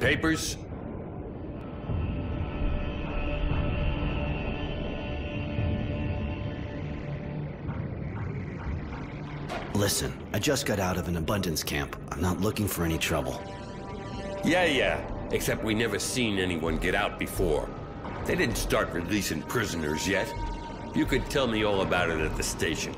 Papers? Listen, I just got out of an abundance camp. I'm not looking for any trouble. Yeah, yeah. Except we never seen anyone get out before. They didn't start releasing prisoners yet. You could tell me all about it at the station.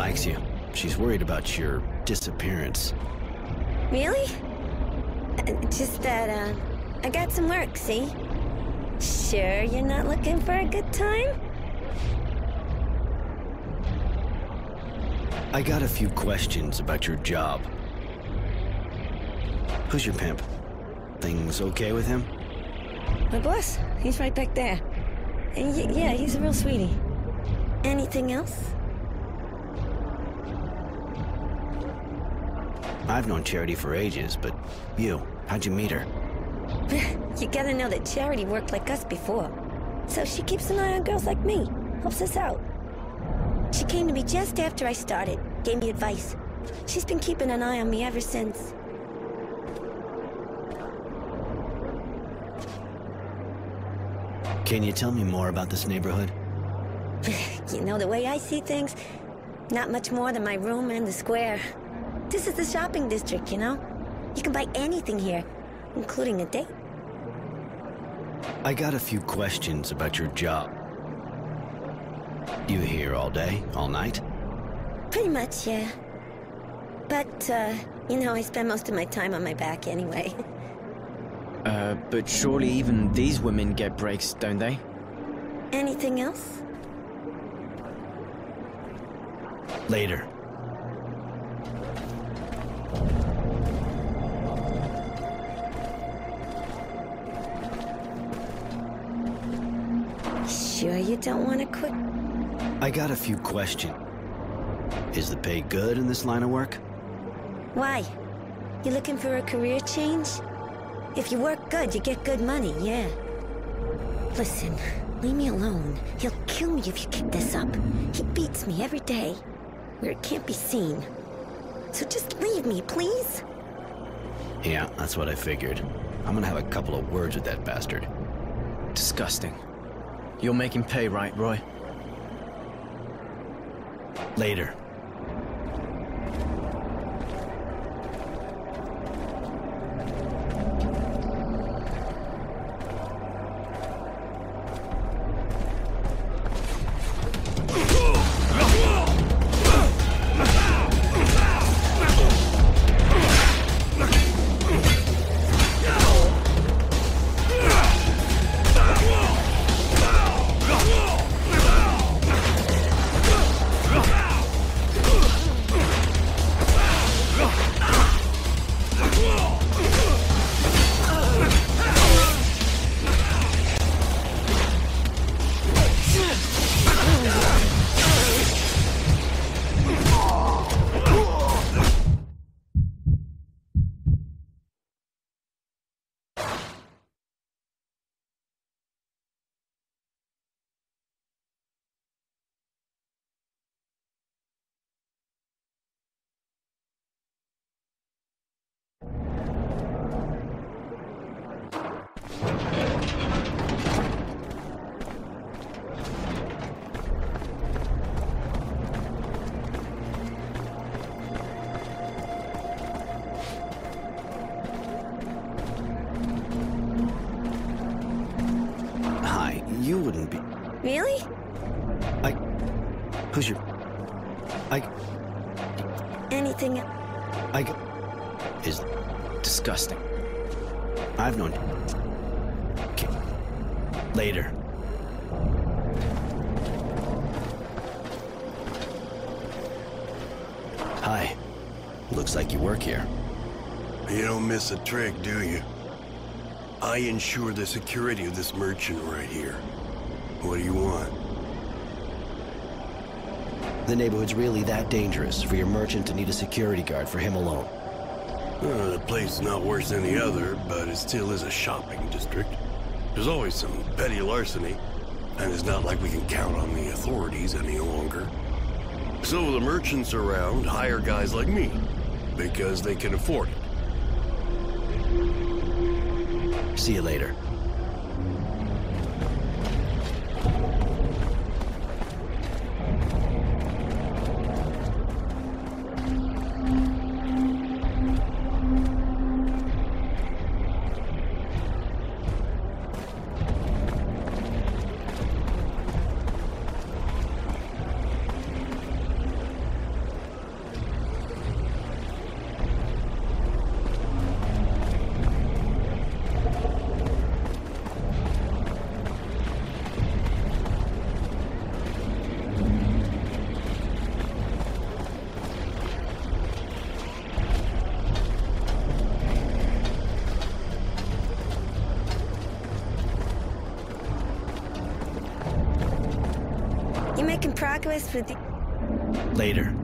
Likes you. She's worried about your disappearance. Really? Uh, just that, uh, I got some work, see? Sure you're not looking for a good time? I got a few questions about your job. Who's your pimp? Things okay with him? My boss, he's right back there. Yeah, he's a real sweetie. Anything else? I've known Charity for ages, but you, how'd you meet her? you gotta know that Charity worked like us before. So she keeps an eye on girls like me, helps us out. She came to me just after I started, gave me advice. She's been keeping an eye on me ever since. Can you tell me more about this neighborhood? you know, the way I see things, not much more than my room and the square. This is the shopping district, you know? You can buy anything here, including a date. I got a few questions about your job. You here all day, all night? Pretty much, yeah. But, uh, you know, I spend most of my time on my back anyway. Uh, but surely even these women get breaks, don't they? Anything else? Later. Sure you don't want to quit? I got a few questions. Is the pay good in this line of work? Why? You looking for a career change? If you work good, you get good money, yeah. Listen, leave me alone. He'll kill me if you keep this up. He beats me every day, where it can't be seen. So just leave me, please? Yeah, that's what I figured. I'm gonna have a couple of words with that bastard. Disgusting. You're him pay, right, Roy? Later. I've known. Okay. Later. Hi. Looks like you work here. You don't miss a trick, do you? I ensure the security of this merchant right here. What do you want? The neighborhood's really that dangerous for your merchant to need a security guard for him alone. Uh, the place is not worse than the other, but it still is a shopping district. There's always some petty larceny, and it's not like we can count on the authorities any longer. So the merchants around hire guys like me, because they can afford it. See you later. Later.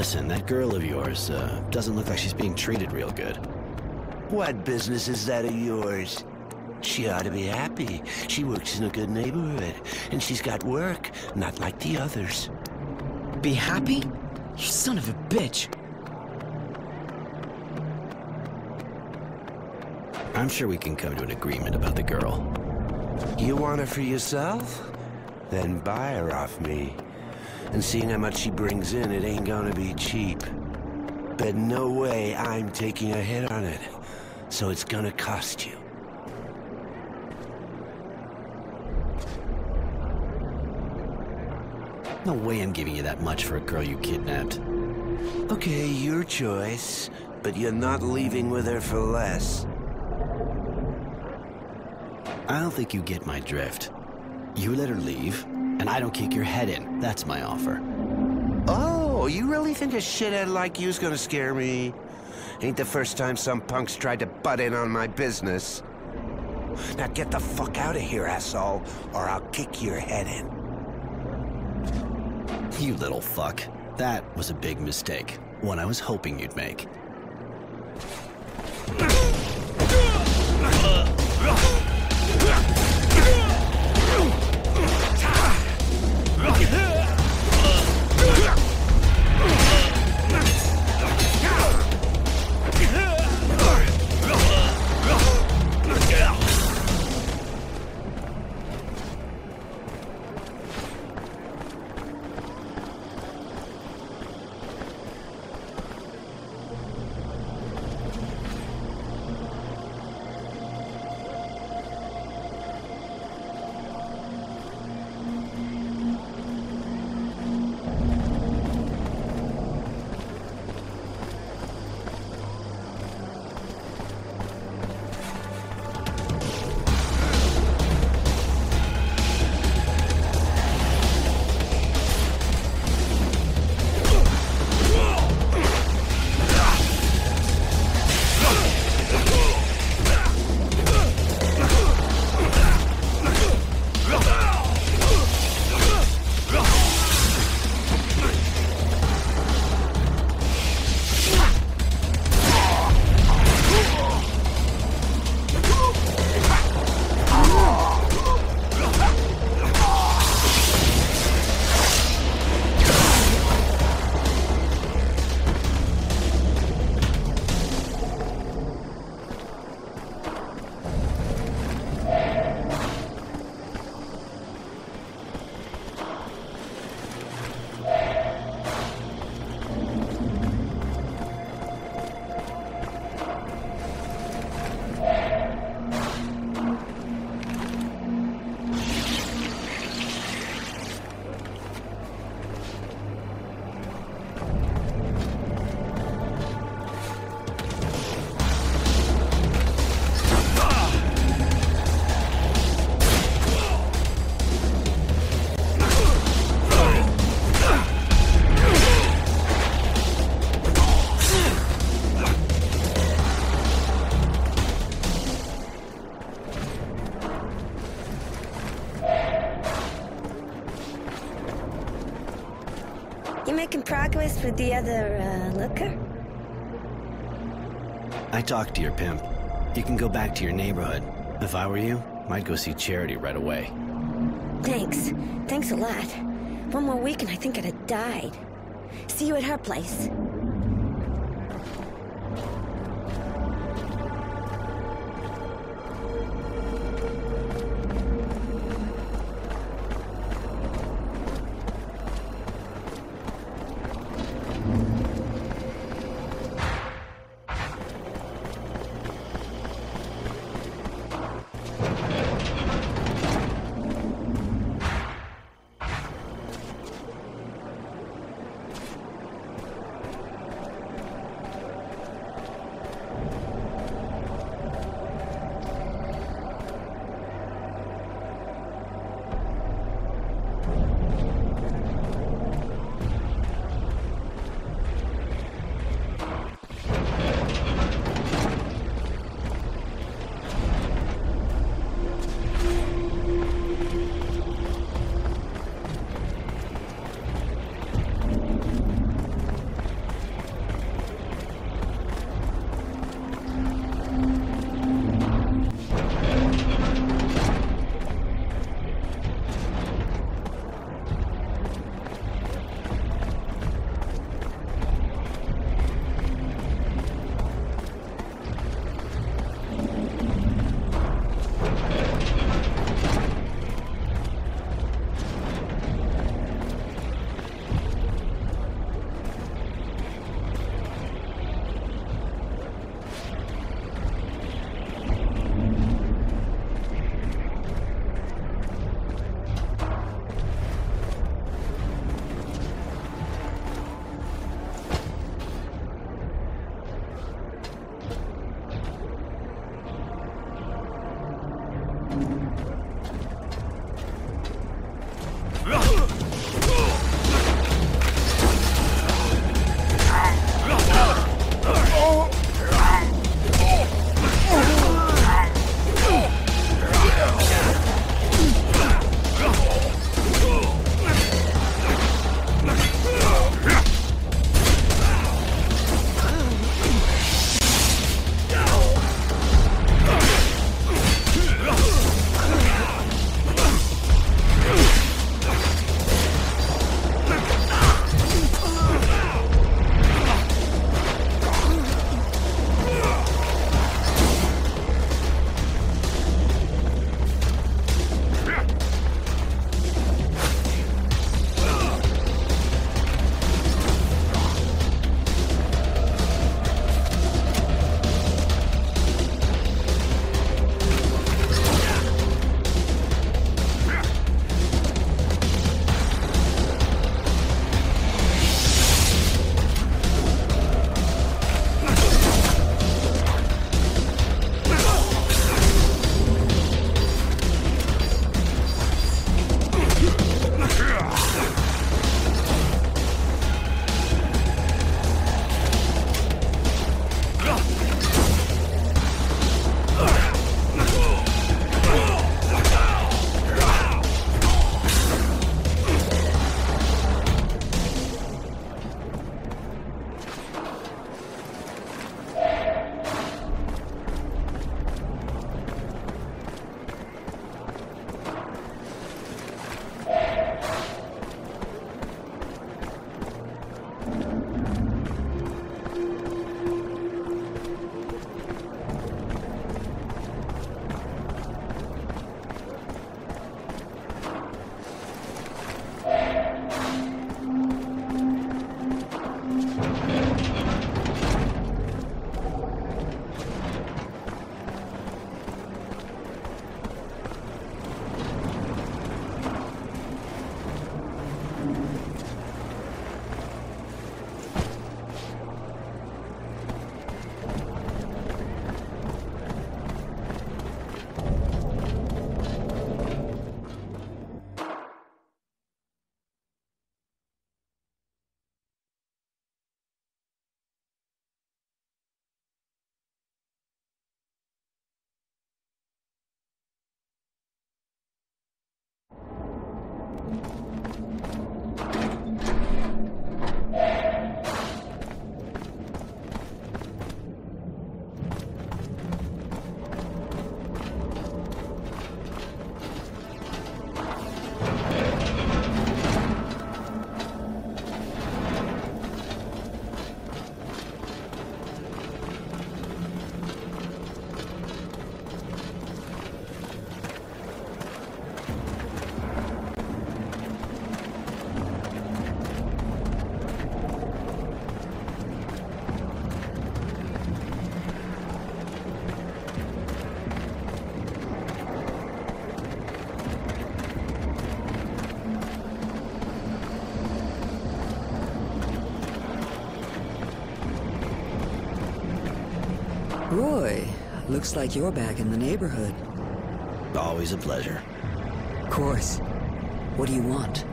Listen, that girl of yours uh, doesn't look like she's being treated real good. What business is that of yours? She ought to be happy. She works in a good neighborhood, and she's got work, not like the others. Be happy? You son of a bitch. I'm sure we can come to an agreement about the girl. You want her for yourself? Then buy her off me. And seeing how much she brings in, it ain't gonna be cheap. But no way I'm taking a hit on it. So it's gonna cost you. No way I'm giving you that much for a girl you kidnapped. Okay, your choice. But you're not leaving with her for less. I don't think you get my drift. You let her leave, and I don't kick your head in. That's my offer. Oh, you really think a shithead like you's gonna scare me? Ain't the first time some punks tried to butt in on my business. Now get the fuck out of here, asshole, or I'll kick your head in. You little fuck. That was a big mistake. One I was hoping you'd make. The other, uh, looker? I talked to your pimp. You can go back to your neighborhood. If I were you, I'd go see Charity right away. Thanks. Thanks a lot. One more week and I think I'd have died. See you at her place. Roy, looks like you're back in the neighborhood. Always a pleasure. Of course. What do you want?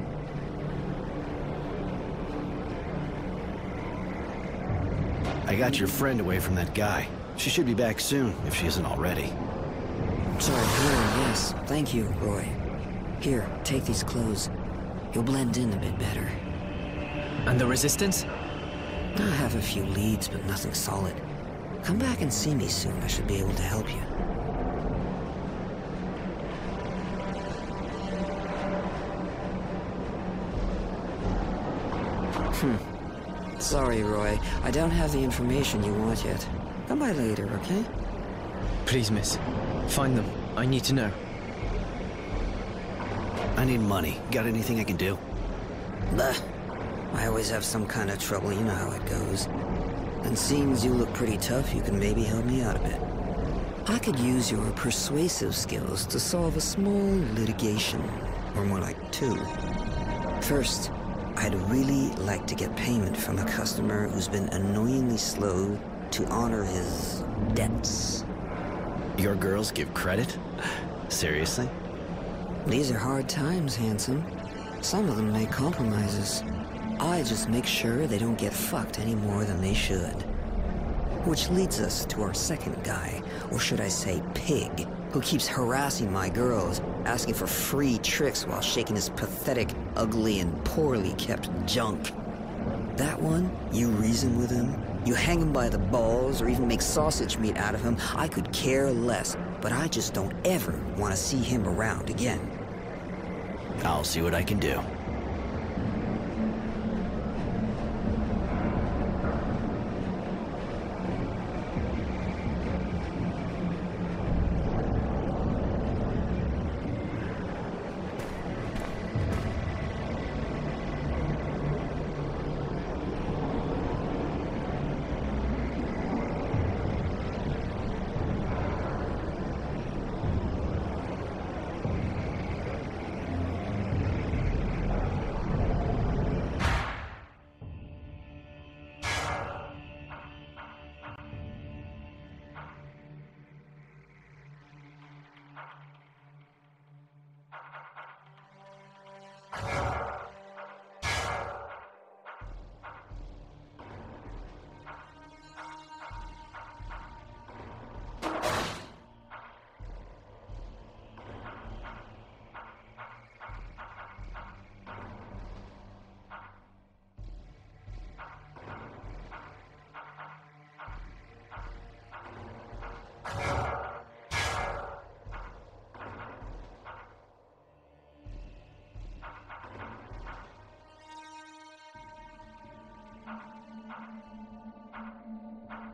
I got your friend away from that guy. She should be back soon, if she isn't already. Sorry, here, yes. Thank you, Roy. Here, take these clothes. You'll blend in a bit better. And the resistance? I have a few leads, but nothing solid. Come back and see me soon. I should be able to help you. Hmm. Sorry, Roy. I don't have the information you want yet. Come by later, okay? Please, miss. Find them. I need to know. I need money. Got anything I can do? Bah. I always have some kind of trouble, you know how it goes. And seeing as you look pretty tough, you can maybe help me out a bit. I could use your persuasive skills to solve a small litigation, or more like two. First, I'd really like to get payment from a customer who's been annoyingly slow to honor his debts. Your girls give credit? Seriously? These are hard times, handsome. Some of them make compromises. I just make sure they don't get fucked any more than they should. Which leads us to our second guy, or should I say pig, who keeps harassing my girls, asking for free tricks while shaking his pathetic, ugly, and poorly kept junk. That one, you reason with him, you hang him by the balls, or even make sausage meat out of him, I could care less, but I just don't ever want to see him around again. I'll see what I can do. You